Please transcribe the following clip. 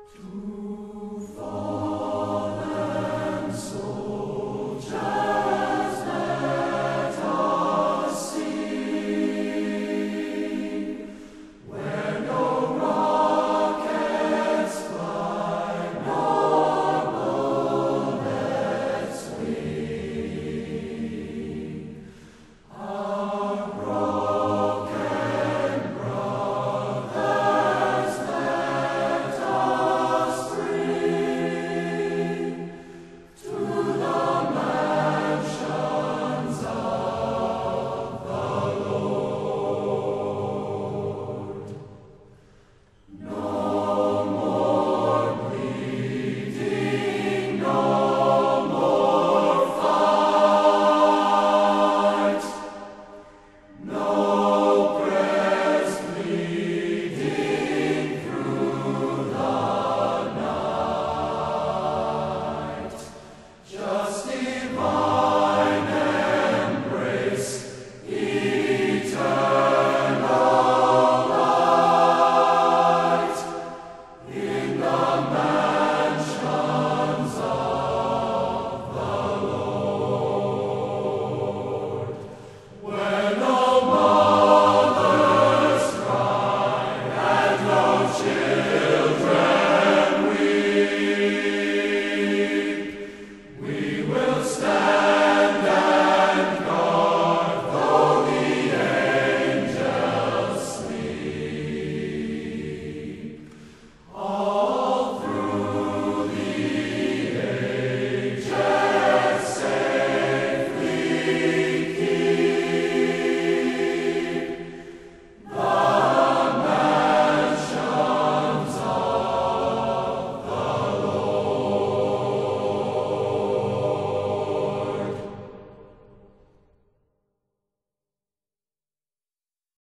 Ooh.